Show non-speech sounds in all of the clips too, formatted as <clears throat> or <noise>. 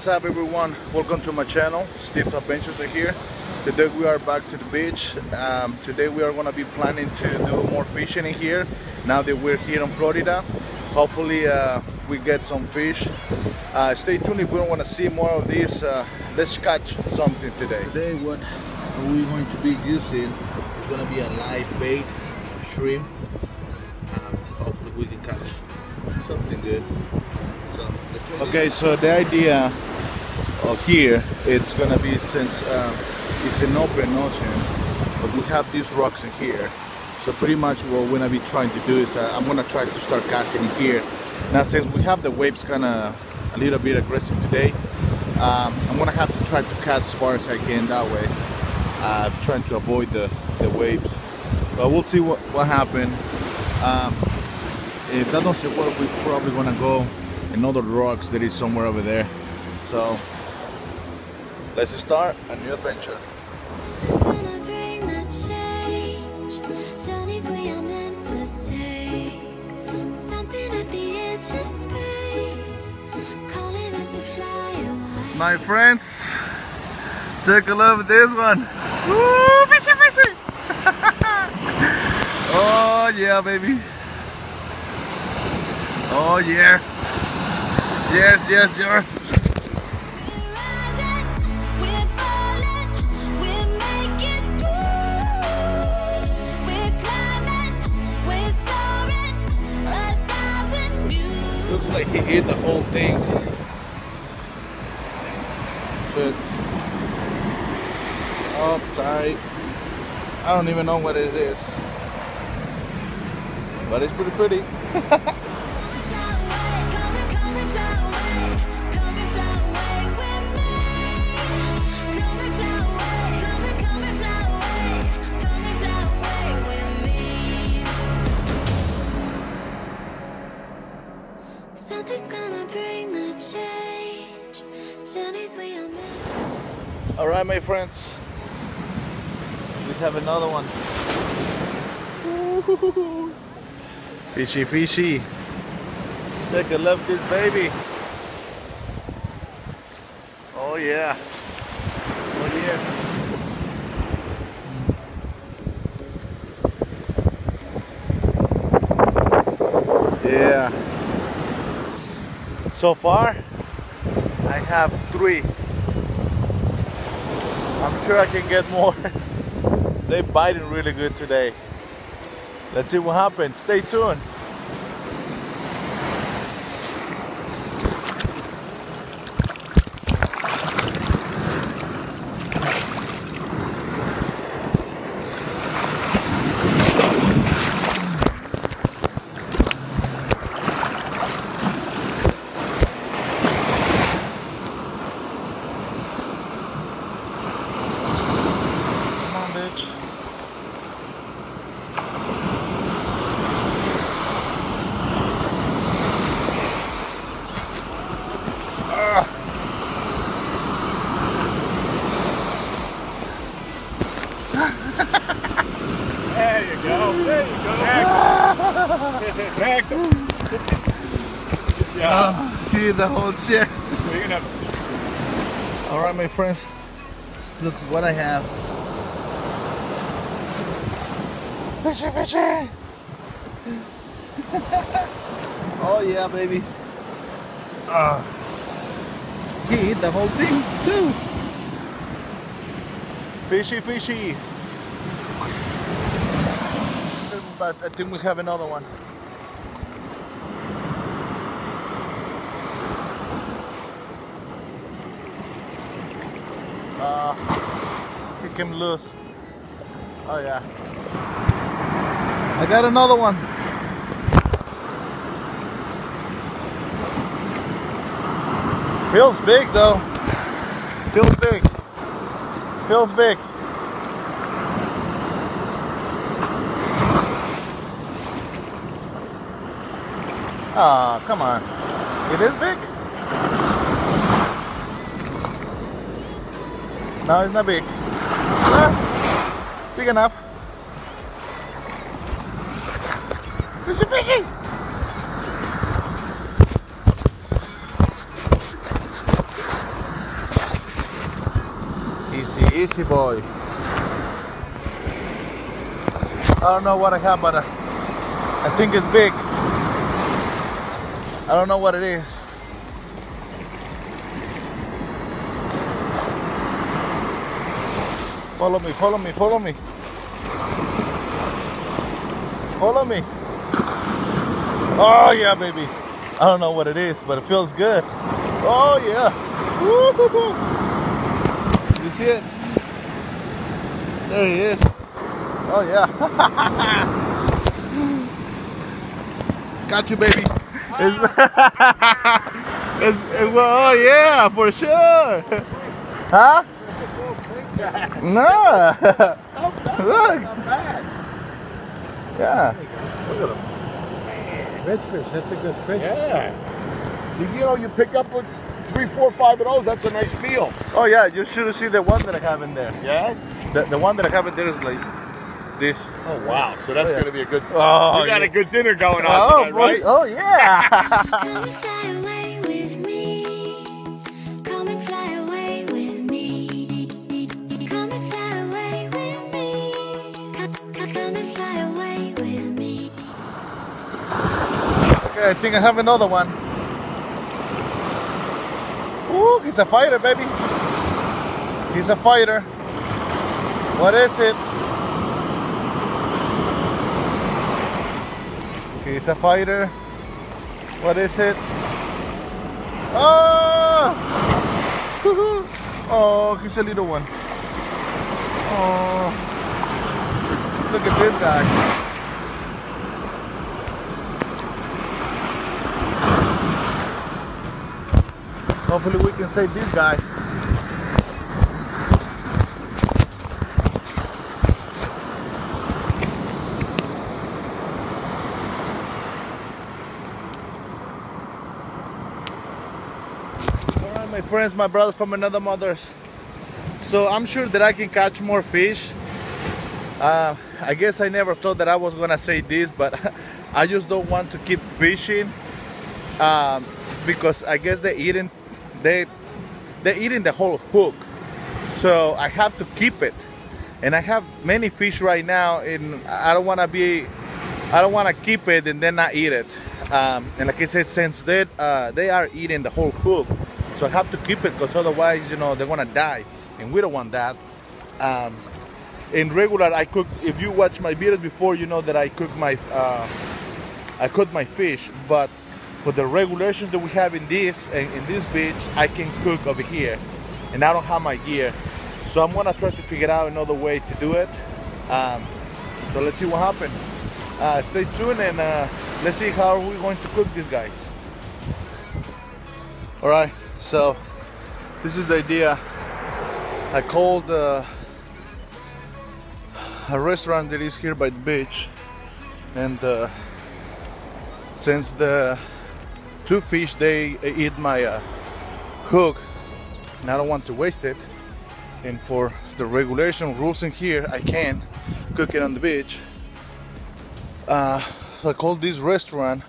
what's up everyone? Welcome to my channel. Steve's Adventures are here. Today we are back to the beach. Um, today we are gonna be planning to do more fishing in here. Now that we're here in Florida, hopefully uh, we get some fish. Uh, stay tuned if we don't want to see more of this. Uh, let's catch something today. Today what we're going to be using is gonna be a live bait, shrimp. Um, hopefully we can catch something good. So, Okay, so the idea of here it's gonna be since um, it's an open ocean, but we have these rocks in here. So pretty much what we're gonna be trying to do is uh, I'm gonna try to start casting here. Now since we have the waves kind of a little bit aggressive today, um, I'm gonna have to try to cast as far as I can that way, uh, trying to avoid the, the waves. But we'll see what what happens. Um, if that doesn't work, we're probably gonna go another rocks that is somewhere over there. So let's start a new adventure. It's gonna bring the change. Journeys we are meant to take. Something at the edge of space. Calling us to fly away. My friends, take a look at this one. Woo, fishy, fishy. <laughs> oh yeah, baby. Oh yes. Yes, yes, yes. Views. Looks like he ate the whole thing. But oh, sorry. I don't even know what it is. But it's pretty pretty. <laughs> my friends. We have another one. Ooh. <laughs> Fishy, fishy. Take a look at this baby. Oh yeah. Oh yes. Yeah. So far, I have three. I'm sure I can get more. <laughs> They're biting really good today. Let's see what happens. Stay tuned. The whole shit. We're gonna. All right, my friends. Look what I have. Fishy, fishy. <laughs> oh yeah, baby. Ah. He ate the whole thing too. Fishy, fishy. But I think we have another one. Uh, kick him loose. Oh yeah. I got another one. Feels big though. Feels big. Feels big. Ah, come on. It is big. No, it's not big. Ah, big enough. Fishy, fishy. Easy, easy boy. I don't know what I have, but uh, I think it's big. I don't know what it is. Follow me, follow me, follow me. Follow me. Oh yeah, baby. I don't know what it is, but it feels good. Oh yeah. Woo-hoo-hoo. You see it? There he is. Oh yeah. <laughs> Got you, baby. It's, <laughs> it's, it- well, oh yeah, for sure. <laughs> Huh? No. Look. Yeah. Red fish, that's a good fish. Yeah. You, you know, you pick up a three, four, five of those. That's a nice meal. Oh yeah, you should have seen the one that I have in there. Yeah. The, the one that I have in there is like this. Oh wow. So that's Oh, yeah. gonna be a good. Oh, you got yeah. a good dinner going on Oh, tonight, boy. right? oh yeah. <laughs> <laughs> I think I have another one. Ooh, he's a fighter, baby. He's a fighter. What is it? He's a fighter. What is it? Oh! Oh, he's a little one. Oh, look at this guy. Hopefully we can save this guy. All right, my friends, my brothers from another mothers. So I'm sure that I can catch more fish. Uh, I guess I never thought that I was gonna say this, but <laughs> I just don't want to keep fishing um, because I guess they're eating they they're eating the whole hook. So I have to keep it, and I have many fish right now, and I don't want to be I don't want to keep it and then not eat it. Um, and like I said, since they uh, they are eating the whole hook, so I have to keep it because otherwise, you know, they're gonna die, and we don't want that. Um, in regular, I cook. If you watch my videos before, you know that I cook my uh, I cook my fish, but for the regulations that we have in this and in this beach, I can cook over here, and I don't have my gear, so I'm gonna try to figure out another way to do it. Um, so let's see what happens. Uh, stay tuned and uh, let's see how we're going to cook these guys. All right, so this is the idea. I called uh, a restaurant that is here by the beach, and uh, since the two fish they eat my uh, hook, and I don't want to waste it, and for the regulation rules in here, I can cook it on the beach. Uh, so I called this restaurant,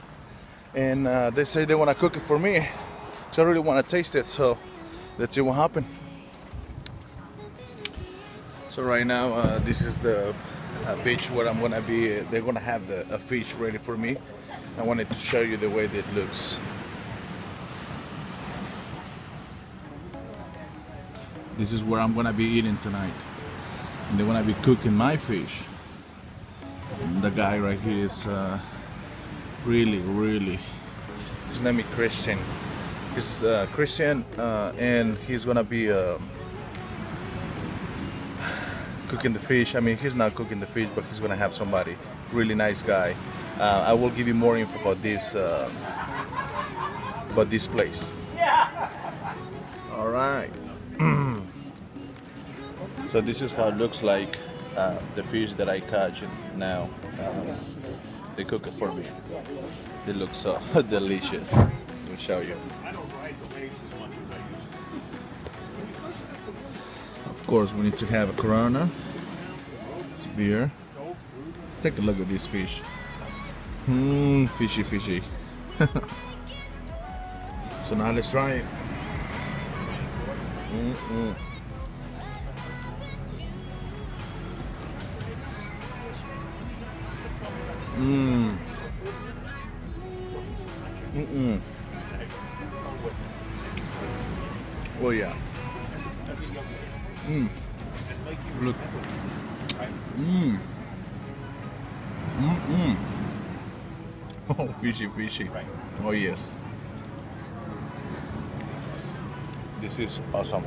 and uh, they say they want to cook it for me. So I really want to taste it. So let's see what happens. So right now, uh, this is the uh, beach where I'm gonna be. They're gonna have the fish ready for me. I wanted to show you the way that it looks. This is where I'm gonna be eating tonight. And they're gonna be cooking my fish. And the guy right here is uh, really, really. His name is Christian. He's uh, Christian, uh, and he's gonna be. um cooking the fish. I mean, he's not cooking the fish, but he's gonna have somebody. Really nice guy. Uh, I will give you more info about this uh, about this place. All right. <clears throat> so this is how it looks like. Uh, the fish that I catch now. Um, they cook it for me. They look so <laughs> delicious. Let me show you. Of course, we need to have a Corona, beer. Take a look at this fish. Mmm, fishy, fishy. <laughs> so now let's try it. Mm-mm. Mmm. Mm-mm. Oh yeah. Mmm. Look. Mmm. Mmm. <laughs> Oh, fishy, fishy. Oh yes. This is awesome.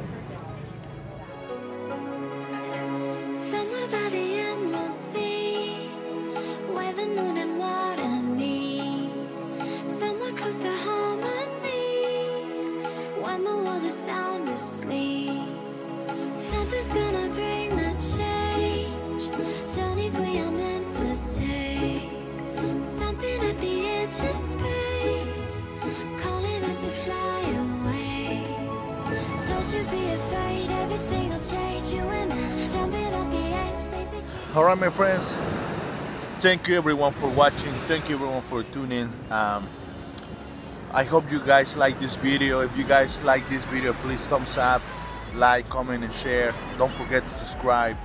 All right, my friends. Thank you everyone for watching. Thank you everyone for tuning. Um, I hope you guys like this video. If you guys like this video, please thumbs up, like, comment, and share. Don't forget to subscribe.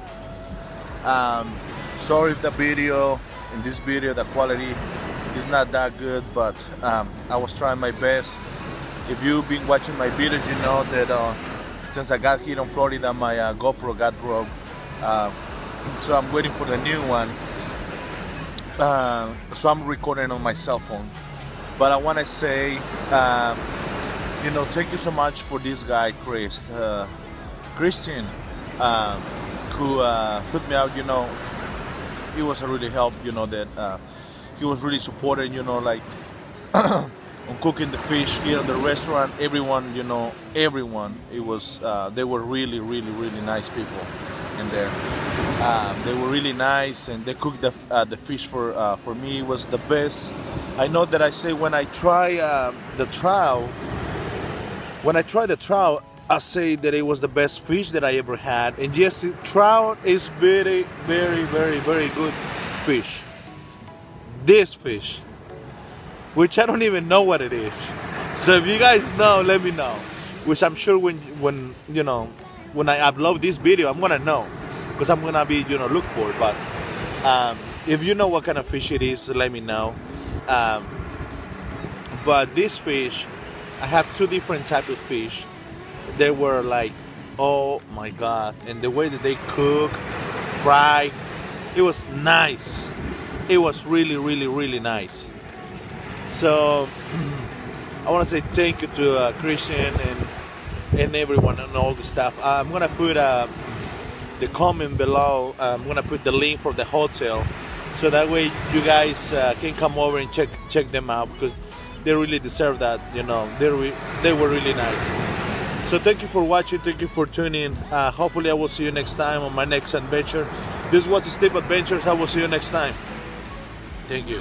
Um, sorry if the video in this video the quality is not that good, but um, I was trying my best. If you've been watching my videos, you know that uh, since I got here in Florida, my uh, GoPro got broke. Uh, so I'm waiting for the new one. Uh, so I'm recording on my cell phone. But I want to say, uh, you know, thank you so much for this guy, Chris, uh, Christian, uh, who uh, put me out. You know, he was a really help. You know that uh, he was really supporting. You know, like <clears throat> on cooking the fish here in the restaurant. Everyone, you know, everyone. It was uh, they were really, really, really nice people in there. Um, they were really nice, and they cooked the, uh, the fish for uh, for me. It was the best. I know that I say when I try uh, the trout, when I try the trout, I say that it was the best fish that I ever had. And yes, trout is very, very, very, very good fish. This fish, which I don't even know what it is. So if you guys know, let me know. Which I'm sure when when you know when I upload this video, I'm gonna know because I'm gonna be you know look for it. But um, if you know what kind of fish it is, let me know. Um, but this fish, I have two different type of fish. They were like, oh my god! And the way that they cook, fry, it was nice. It was really, really, really nice. So <clears throat> I want to say thank you to uh, Christian and and everyone and all the stuff. I'm gonna put uh, the comment below. I'm gonna put the link for the hotel, so that way you guys uh, can come over and check check them out because they really deserve that. You know, they re- they were really nice. So thank you for watching. Thank you for tuning. Uh, hopefully, I will see you next time on my next adventure. This was Steve Adventures. I will see you next time. Thank you.